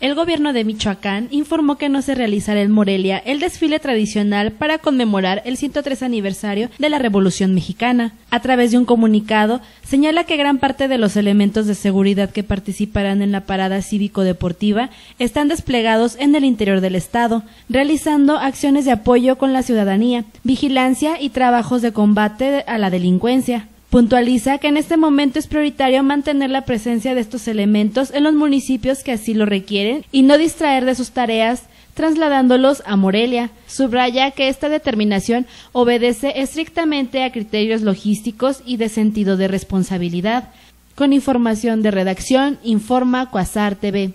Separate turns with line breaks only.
El gobierno de Michoacán informó que no se realizará en Morelia el desfile tradicional para conmemorar el 103 aniversario de la Revolución Mexicana. A través de un comunicado, señala que gran parte de los elementos de seguridad que participarán en la parada cívico-deportiva están desplegados en el interior del Estado, realizando acciones de apoyo con la ciudadanía, vigilancia y trabajos de combate a la delincuencia. Puntualiza que en este momento es prioritario mantener la presencia de estos elementos en los municipios que así lo requieren y no distraer de sus tareas trasladándolos a Morelia. Subraya que esta determinación obedece estrictamente a criterios logísticos y de sentido de responsabilidad. Con información de redacción, informa Cuasar TV.